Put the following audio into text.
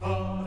party.